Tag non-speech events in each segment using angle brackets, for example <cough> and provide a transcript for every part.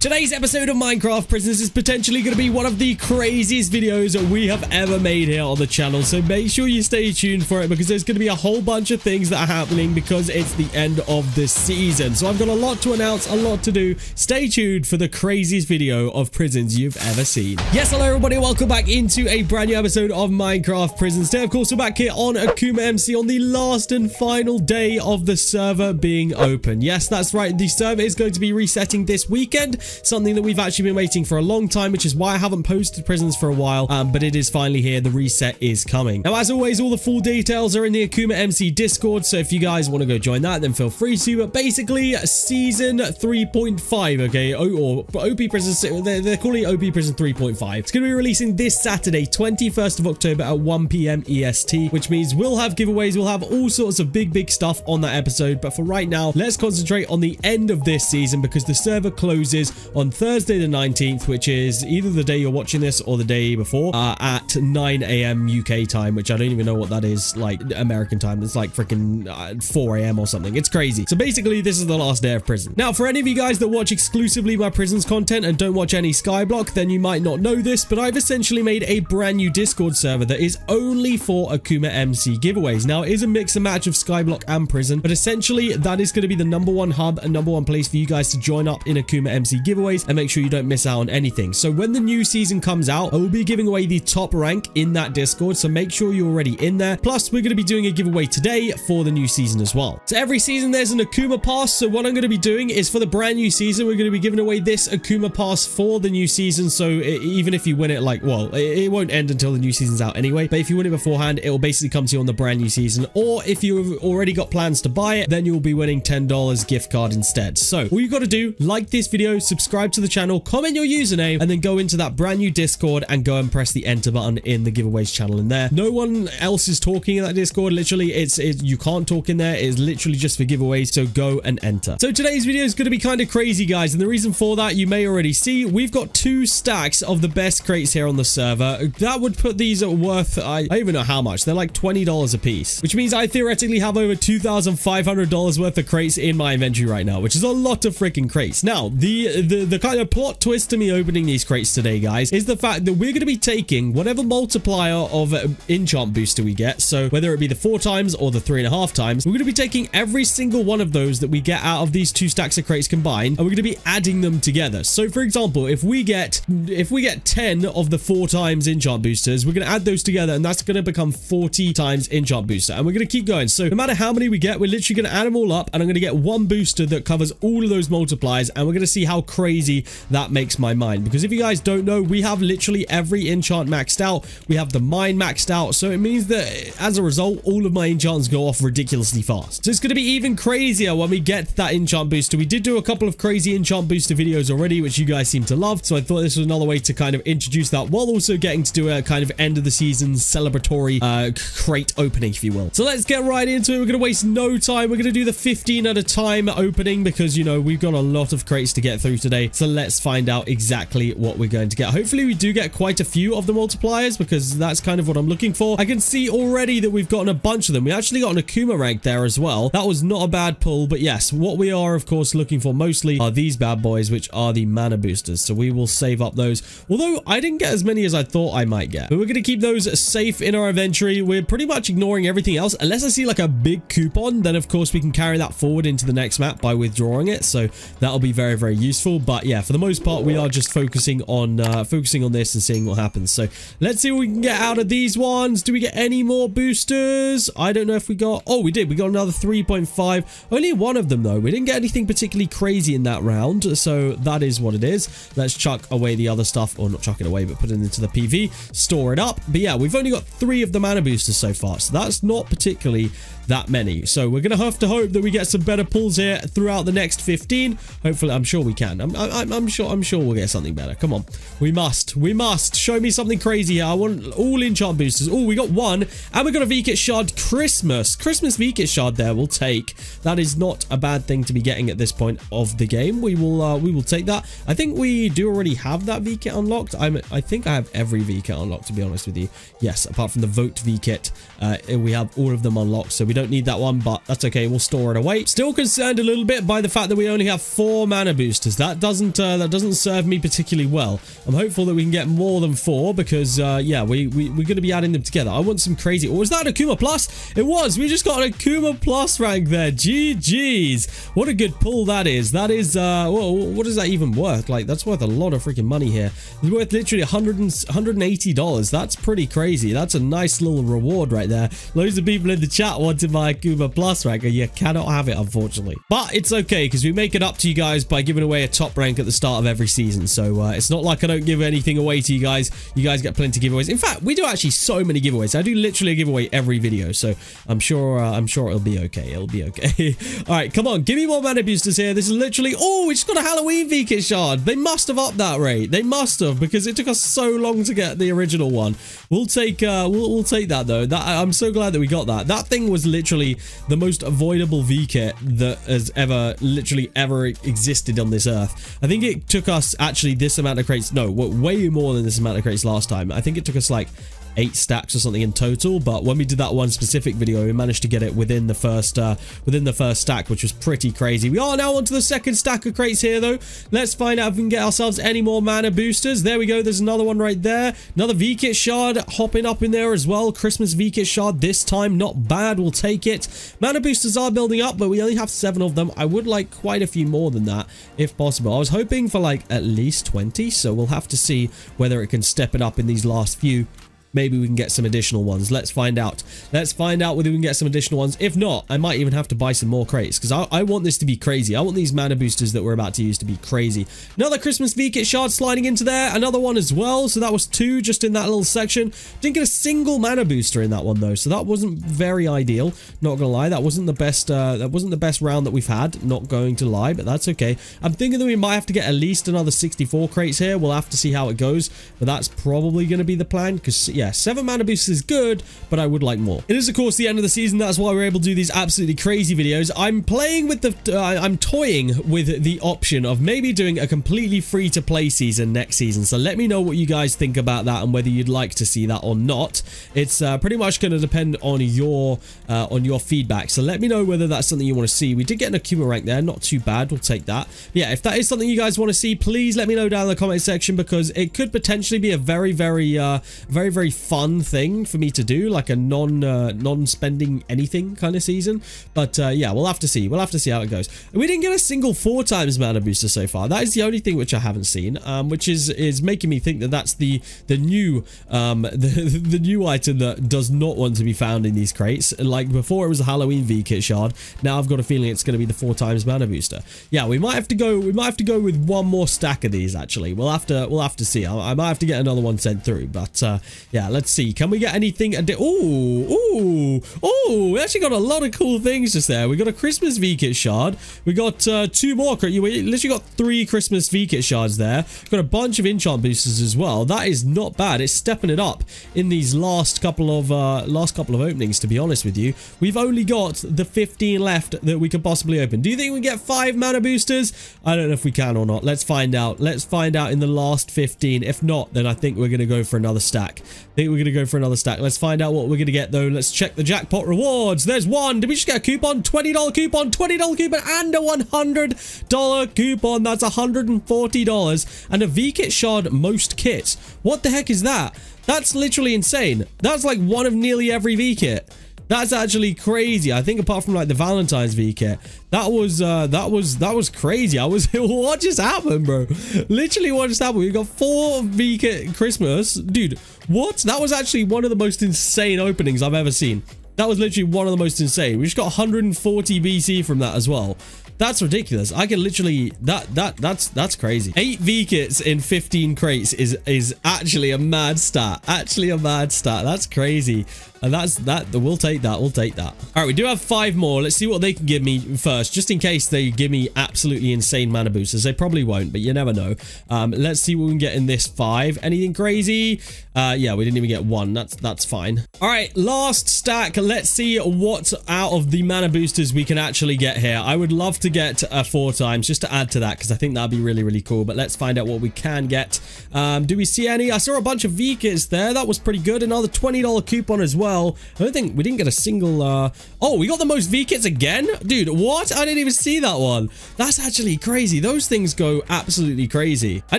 Today's episode of Minecraft Prisons is potentially going to be one of the craziest videos that we have ever made here on the channel. So make sure you stay tuned for it because there's going to be a whole bunch of things that are happening because it's the end of the season. So I've got a lot to announce, a lot to do. Stay tuned for the craziest video of prisons you've ever seen. Yes, hello everybody. Welcome back into a brand new episode of Minecraft Prisons. Today, of course, we're back here on Akuma MC on the last and final day of the server being open. Yes, that's right. The server is going to be resetting this weekend something that we've actually been waiting for a long time, which is why I haven't posted prisons for a while, um, but it is finally here. The reset is coming. Now, as always, all the full details are in the Akuma MC Discord, so if you guys want to go join that, then feel free to. But basically, season 3.5, okay, or OP Prison, they're, they're calling it OP Prison 3.5. It's going to be releasing this Saturday, 21st of October at 1 p.m. EST, which means we'll have giveaways, we'll have all sorts of big, big stuff on that episode. But for right now, let's concentrate on the end of this season because the server closes on Thursday the 19th, which is either the day you're watching this or the day before uh, at 9 a.m. UK time, which I don't even know what that is like American time. It's like freaking uh, 4 a.m. or something. It's crazy. So basically, this is the last day of prison. Now, for any of you guys that watch exclusively my prisons content and don't watch any Skyblock, then you might not know this, but I've essentially made a brand new Discord server that is only for Akuma MC giveaways. Now, it is a mix and match of Skyblock and prison, but essentially that is going to be the number one hub and number one place for you guys to join up in Akuma MC giveaways and make sure you don't miss out on anything. So when the new season comes out, I will be giving away the top rank in that Discord. So make sure you're already in there. Plus, we're going to be doing a giveaway today for the new season as well. So every season there's an Akuma Pass. So what I'm going to be doing is for the brand new season, we're going to be giving away this Akuma Pass for the new season. So it, even if you win it, like, well, it, it won't end until the new season's out anyway. But if you win it beforehand, it will basically come to you on the brand new season. Or if you've already got plans to buy it, then you'll be winning $10 gift card instead. So all you got to do, like this video, subscribe to the channel, comment your username, and then go into that brand new Discord and go and press the enter button in the giveaways channel in there. No one else is talking in that Discord. Literally, it's, it's you can't talk in there. It's literally just for giveaways. So go and enter. So today's video is going to be kind of crazy, guys. And the reason for that, you may already see, we've got two stacks of the best crates here on the server. That would put these at worth, I, I don't even know how much. They're like $20 a piece, which means I theoretically have over $2,500 worth of crates in my inventory right now, which is a lot of freaking crates. Now, the, the, kind of plot twist to me opening these crates today, guys, is the fact that we're going to be taking whatever multiplier of uh, enchant booster we get. So whether it be the four times or the three and a half times, we're going to be taking every single one of those that we get out of these two stacks of crates combined, and we're going to be adding them together. So for example, if we get if we get 10 of the four times enchant boosters, we're going to add those together, and that's going to become 40 times enchant booster. And we're going to keep going. So no matter how many we get, we're literally going to add them all up, and I'm going to get one booster that covers all of those multipliers, and we're going to see how crazy that makes my mind. Because if you guys don't know, we have literally every enchant maxed out. We have the mine maxed out. So it means that as a result, all of my enchants go off ridiculously fast. So it's going to be even crazier when we get that enchant booster. We did do a couple of crazy enchant booster videos already, which you guys seem to love. So I thought this was another way to kind of introduce that while also getting to do a kind of end of the season celebratory uh, crate opening, if you will. So let's get right into it. We're going to waste no time. We're going to do the 15 at a time opening because, you know, we've got a lot of crates to get through today. So let's find out exactly what we're going to get. Hopefully we do get quite a few of the multipliers because that's kind of what I'm looking for. I can see already that we've gotten a bunch of them. We actually got an Akuma rank there as well. That was not a bad pull, but yes, what we are of course looking for mostly are these bad boys, which are the mana boosters. So we will save up those. Although I didn't get as many as I thought I might get, but we're going to keep those safe in our inventory. We're pretty much ignoring everything else unless I see like a big coupon. Then of course we can carry that forward into the next map by withdrawing it. So that'll be very, very useful. But yeah, for the most part, we are just focusing on uh, focusing on this and seeing what happens. So let's see what we can get out of these ones. Do we get any more boosters? I don't know if we got... Oh, we did. We got another 3.5. Only one of them, though. We didn't get anything particularly crazy in that round. So that is what it is. Let's chuck away the other stuff. Or not chuck it away, but put it into the PV. Store it up. But yeah, we've only got three of the mana boosters so far. So that's not particularly that many. So we're going to have to hope that we get some better pulls here throughout the next 15. Hopefully, I'm sure we can. I'm, I'm, I'm sure I'm sure we'll get something better. Come on. We must. We must. Show me something crazy here. I want all enchant boosters. Oh, we got one. And we got a V-Kit shard Christmas. Christmas V-Kit shard there we'll take. That is not a bad thing to be getting at this point of the game. We will uh, we will take that. I think we do already have that V-Kit unlocked. I'm, I think I have every V-Kit unlocked, to be honest with you. Yes, apart from the Vote V-Kit, uh, we have all of them unlocked. So we don't need that one, but that's okay. We'll store it away. Still concerned a little bit by the fact that we only have four mana boosters. That doesn't uh, that doesn't serve me particularly well. I'm hopeful that we can get more than four because, uh, yeah, we, we, we're going to be adding them together. I want some crazy... Or was that Akuma Plus? It was. We just got an Akuma Plus rank there. GG's. What a good pull that is. That is... Uh, well, what is that even worth? Like, that's worth a lot of freaking money here. It's worth literally 100 and, $180. That's pretty crazy. That's a nice little reward right there. Loads of people in the chat wanted my Akuma Plus rank, and you cannot have it, unfortunately. But it's okay, because we make it up to you guys by giving away a top rank at the start of every season. So uh, it's not like I don't give anything away to you guys. You guys get plenty of giveaways. In fact, we do actually so many giveaways. I do literally give away every video, so I'm sure uh, I'm sure it'll be okay. It'll be okay. <laughs> All right, come on, give me more mana boosters here. This is literally... Oh, we just got a Halloween V-Kit shard. They must have upped that rate. They must have, because it took us so long to get the original one. We'll take uh, we'll, we'll take that, though. That I'm so glad that we got that. That thing was literally the most avoidable V-Kit that has ever, literally ever existed on this earth. I think it took us actually this amount of crates. No, way more than this amount of crates last time. I think it took us like eight stacks or something in total but when we did that one specific video we managed to get it within the first uh within the first stack which was pretty crazy. We are now onto the second stack of crates here though. Let's find out if we can get ourselves any more mana boosters. There we go. There's another one right there. Another v-kit shard hopping up in there as well. Christmas v-kit shard this time. Not bad. We'll take it. Mana boosters are building up but we only have seven of them. I would like quite a few more than that if possible. I was hoping for like at least 20 so we'll have to see whether it can step it up in these last few maybe we can get some additional ones. Let's find out. Let's find out whether we can get some additional ones. If not, I might even have to buy some more crates because I, I, want this to be crazy. I want these mana boosters that we're about to use to be crazy. Another Christmas V-Kit shard sliding into there. Another one as well. So that was two just in that little section. Didn't get a single mana booster in that one though. So that wasn't very ideal. Not gonna lie. That wasn't the best, uh, that wasn't the best round that we've had. Not going to lie, but that's okay. I'm thinking that we might have to get at least another 64 crates here. We'll have to see how it goes. But that's probably going to be the plan because yeah, seven mana boosts is good, but I would like more. It is, of course, the end of the season. That's why we're able to do these absolutely crazy videos. I'm playing with the, uh, I'm toying with the option of maybe doing a completely free to play season next season. So let me know what you guys think about that and whether you'd like to see that or not. It's uh, pretty much going to depend on your, uh, on your feedback. So let me know whether that's something you want to see. We did get an Akuma rank there. Not too bad. We'll take that. But yeah, if that is something you guys want to see, please let me know down in the comment section because it could potentially be a very, very, uh, very, very fun thing for me to do, like a non uh, non spending anything kind of season. But uh, yeah, we'll have to see. We'll have to see how it goes. We didn't get a single four times mana booster so far. That is the only thing which I haven't seen, um, which is is making me think that that's the the new um, <laughs> the the new item that does not want to be found in these crates. Like before, it was a Halloween V kit shard. Now I've got a feeling it's going to be the four times mana booster. Yeah, we might have to go. We might have to go with one more stack of these. Actually, we'll have to we'll have to see. I, I might have to get another one sent through. But uh, yeah, let's see. Can we get anything? Oh, oh, oh! We actually got a lot of cool things just there. We got a Christmas V-Kit shard. We got uh, two more. We literally got three Christmas V-Kit shards there. Got a bunch of enchant boosters as well. That is not bad. It's stepping it up in these last couple of uh, last couple of openings. To be honest with you, we've only got the 15 left that we could possibly open. Do you think we get five mana boosters? I don't know if we can or not. Let's find out. Let's find out in the last 15. If not, then I think we're going to go for another stack. Think we're going to go for another stack. Let's find out what we're going to get, though. Let's check the jackpot rewards. There's one. Did we just get a coupon? $20 coupon, $20 coupon, and a $100 coupon. That's $140. And a V-Kit shard most kits. What the heck is that? That's literally insane. That's like one of nearly every V-Kit. That's actually crazy. I think apart from like the Valentine's V kit, that was uh that was that was crazy. I was <laughs> what just happened, bro? Literally what just happened? We got four V kit Christmas. Dude, what? That was actually one of the most insane openings I've ever seen. That was literally one of the most insane. We just got 140 BC from that as well. That's ridiculous. I can literally that that that's that's crazy. Eight V kits in 15 crates is is actually a mad stat. Actually a mad stat. That's crazy. And that's that. We'll take that. We'll take that. All right, we do have five more. Let's see what they can give me first, just in case they give me absolutely insane mana boosters. They probably won't, but you never know. Um, let's see what we can get in this five. Anything crazy? Uh, yeah, we didn't even get one. That's that's fine. All right, last stack. Let's see what out of the mana boosters we can actually get here. I would love to get four times just to add to that because I think that'd be really really cool. But let's find out what we can get. Um, do we see any? I saw a bunch of V kits there. That was pretty good. Another twenty dollar coupon as well well. I don't think we didn't get a single... Uh... Oh, we got the most V-Kits again? Dude, what? I didn't even see that one. That's actually crazy. Those things go absolutely crazy. I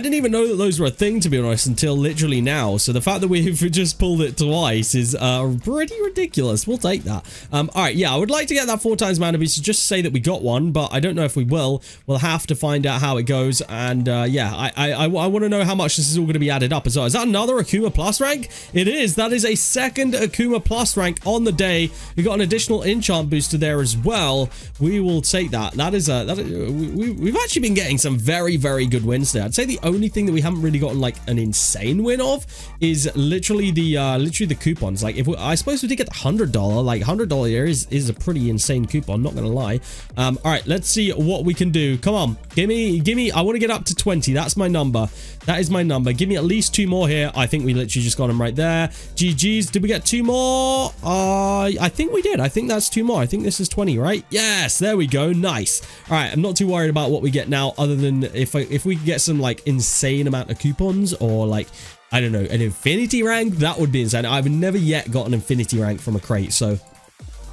didn't even know that those were a thing, to be honest, until literally now. So the fact that we've <laughs> just pulled it twice is uh, pretty ridiculous. We'll take that. Um, all right, yeah, I would like to get that four times mana just to say that we got one, but I don't know if we will. We'll have to find out how it goes. And uh, yeah, I, I, I, I want to know how much this is all going to be added up as well. Is that another Akuma Plus rank? It is. That is a second Akuma Plus rank on the day. We got an additional enchant booster there as well. We will take that. That is a that is, we, we've actually been getting some very very good wins there. I'd say the only thing that we haven't really gotten like an insane win of is literally the uh literally the coupons. Like if we, I suppose we did get the hundred dollar, like hundred dollar here is is a pretty insane coupon. Not gonna lie. Um, all right, let's see what we can do. Come on, give me give me. I want to get up to twenty. That's my number. That is my number. Give me at least two more here. I think we literally just got them right there. GG's. Did we get two more? Uh, I think we did. I think that's two more. I think this is 20, right? Yes, there we go. Nice. All right, I'm not too worried about what we get now other than if, I, if we get some like insane amount of coupons or like I don't know, an infinity rank, that would be insane. I've never yet got an infinity rank from a crate, so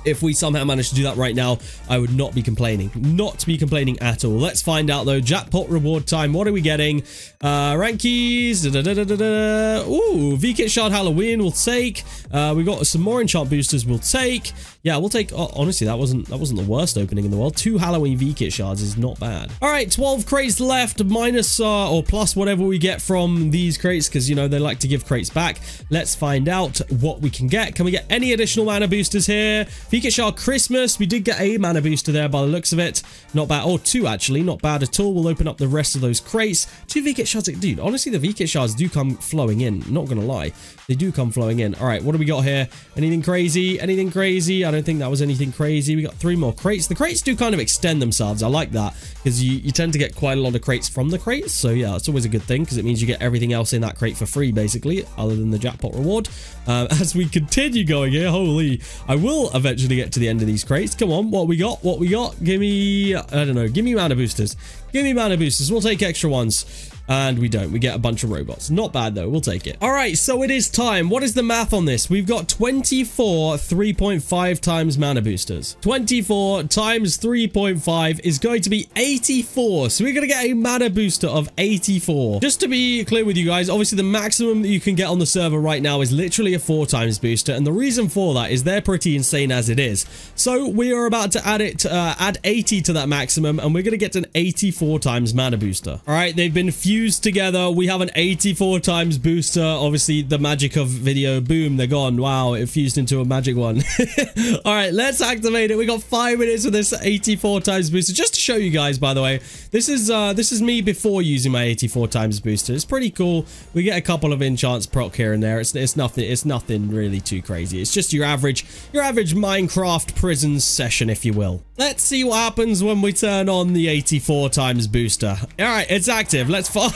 if we somehow manage to do that right now, I would not be complaining. Not to be complaining at all. Let's find out though. Jackpot reward time. What are we getting? Uh, rank keys. Da, da, da, Ooh, V-Kit Shard Halloween we'll take. Uh, we got some more enchant boosters we'll take. Yeah, we'll take. Oh, honestly, that wasn't that wasn't the worst opening in the world. Two Halloween V-Kit shards is not bad. All right, 12 crates left, minus uh, or plus whatever we get from these crates because you know they like to give crates back. Let's find out what we can get. Can we get any additional mana boosters here? V-Kit shard Christmas. We did get a mana booster there by the looks of it. Not bad. Or two actually, not bad at all. We'll open up the rest of those crates. Two V-Kit shards, dude. Honestly, the V-Kit shards do come flowing in. Not gonna lie, they do come flowing in. All right, what do we got here? Anything crazy? Anything crazy? I don't think that was anything crazy. We got three more crates. The crates do kind of extend themselves. I like that because you, you tend to get quite a lot of crates from the crates. So yeah, it's always a good thing because it means you get everything else in that crate for free, basically, other than the jackpot reward. Uh, <laughs> as we continue going here, holy, I will eventually get to the end of these crates. Come on, what we got? What we got? Give me, I don't know, give me mana boosters. Give me mana boosters. We'll take extra ones. And we don't. We get a bunch of robots. Not bad, though. We'll take it. All right, so it is time. What is the math on this? We've got 24 3.5 times mana boosters. 24 times 3.5 is going to be 84. So we're going to get a mana booster of 84. Just to be clear with you guys, obviously the maximum that you can get on the server right now is literally a 4 times booster. And the reason for that is they're pretty insane as it is. So we are about to add it, uh, add 80 to that maximum, and we're going to get an 84 times mana booster. All right, they've been fused together. We have an 84 times booster. Obviously, the magic of video. Boom, they're gone. Wow, it fused into a magic one. <laughs> All right, let's activate it. We got five minutes of this 84 times booster. Just to show you guys, by the way, this is uh, this is me before using my 84 times booster. It's pretty cool. We get a couple of enchants proc here and there. It's it's nothing. It's nothing really too crazy. It's just your average your average Minecraft prison session, if you will. Let's see what happens when we turn on the 84 times booster. All right, it's active. Let's follow.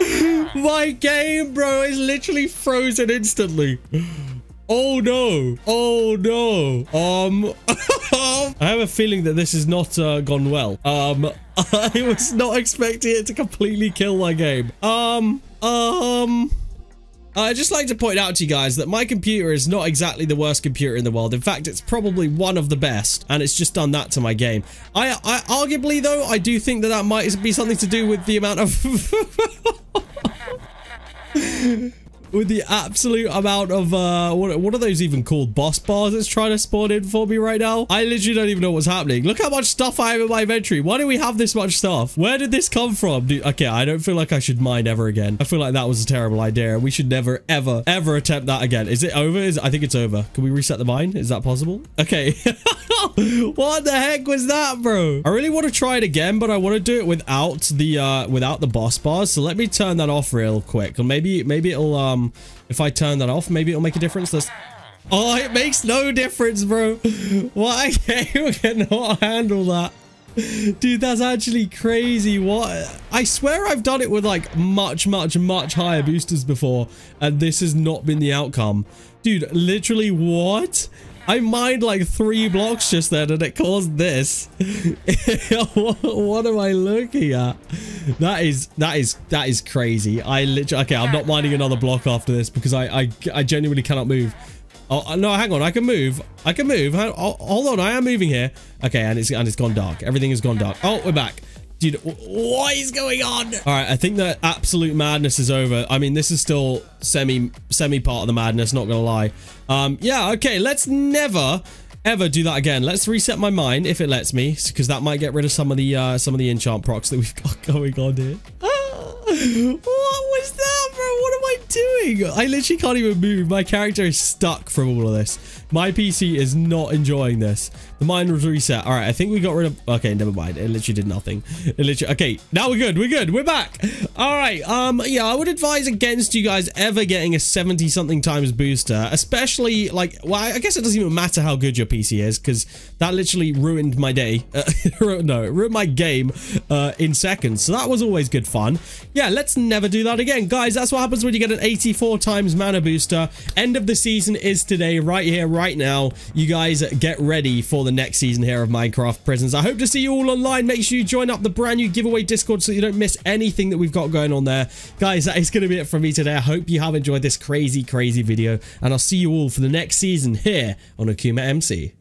<laughs> My game, bro, is literally frozen instantly. Oh no. Oh no. Um, <laughs> I have a feeling that this has not uh, gone well. Um, <laughs> I was not expecting it to completely kill my game. Um, um... Uh, I'd just like to point out to you guys that my computer is not exactly the worst computer in the world. In fact, it's probably one of the best, and it's just done that to my game. I, I arguably, though, I do think that that might be something to do with the amount of... <laughs> <laughs> with the absolute amount of, uh, what, what are those even called? Boss bars that's trying to spawn in for me right now? I literally don't even know what's happening. Look how much stuff I have in my inventory. Why do we have this much stuff? Where did this come from? Dude, okay, I don't feel like I should mine ever again. I feel like that was a terrible idea. We should never, ever, ever attempt that again. Is it over? Is I think it's over. Can we reset the mine? Is that possible? Okay. <laughs> <laughs> what the heck was that, bro? I really want to try it again, but I want to do it without the, uh, without the boss bars. So let me turn that off real quick. Maybe, maybe it'll, um, if I turn that off, maybe it'll make a difference. Let's... <laughs> Oh, it makes no difference, bro. <laughs> Why game cannot handle that? Dude, that's actually crazy. What? I swear I've done it with like much, much, much higher boosters before, and this has not been the outcome. Dude, literally what? I mined like three blocks just then and it caused this. <laughs> what am I looking at? That is, that is, that is crazy. I literally, okay, I'm not mining another block after this because I, I, I genuinely cannot move. Oh, uh, no, hang on. I can move. I can move. Hold on. I am moving here. Okay, and it's, and it's gone dark. Everything has gone dark. Oh, we're back. Dude, what is going on? All right, I think that absolute madness is over. I mean, this is still semi semi part of the madness, not gonna lie. Um, yeah, okay, let's never ever do that again. Let's reset my mind if it lets me, because that might get rid of some of the uh, some of the enchant procs that we've got <laughs> going on here. <gasps> doing? I literally can't even move. My character is stuck from all of this. My PC is not enjoying this. The mine was reset. All right, I think we got rid of... Okay, never mind. It literally did nothing. It literally... Okay, now we're good. We're good. We're back. All right. Um, yeah, I would advise against you guys ever getting a 70-something times booster, especially, like... Well, I guess it doesn't even matter how good your PC is, because that literally ruined my day. <laughs> Uh, no, it ruined my game uh, in seconds. So that was always good fun. Yeah, let's never do that again. Guys, that's what happens when you get an 84 times mana booster. End of the season is today, right here, right now. You guys get ready for the next season here of Minecraft Prisons. I hope to see you all online. Make sure you join up the brand new giveaway Discord so you don't miss anything that we've got going on there. Guys, that is going to be it from me today. I hope you have enjoyed this crazy, crazy video. And I'll see you all for the next season here on Akuma MC.